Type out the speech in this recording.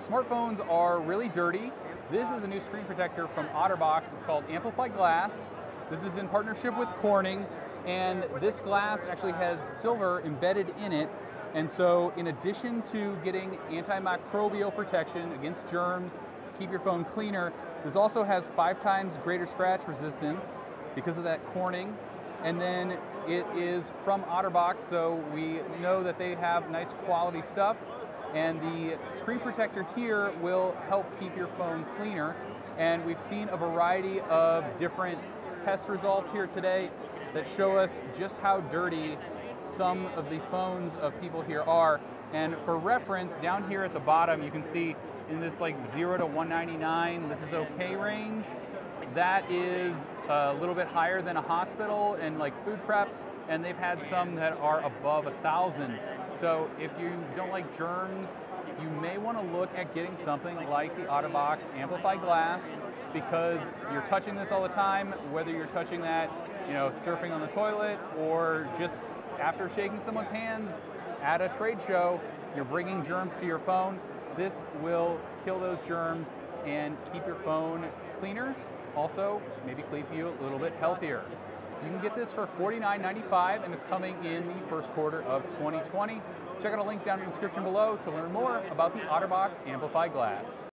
Smartphones are really dirty. This is a new screen protector from OtterBox. It's called Amplify Glass. This is in partnership with Corning, and this glass actually has silver embedded in it. And so, in addition to getting antimicrobial protection against germs to keep your phone cleaner, this also has five times greater scratch resistance because of that Corning. And then it is from OtterBox, so we know that they have nice quality stuff. And the screen protector here will help keep your phone cleaner. And we've seen a variety of different test results here today that show us just how dirty some of the phones of people here are. And for reference, down here at the bottom, you can see in this like zero to 199, this is okay range. That is a little bit higher than a hospital and like food prep, and they've had some that are above a thousand. So if you don't like germs, you may want to look at getting something like the OtterBox Amplify Glass because you're touching this all the time, whether you're touching that, you know, surfing on the toilet or just after shaking someone's hands at a trade show, you're bringing germs to your phone. This will kill those germs and keep your phone cleaner. Also, maybe keep you a little bit healthier. You can get this for $49.95 and it's coming in the first quarter of 2020. Check out a link down in the description below to learn more about the OtterBox Amplify Glass.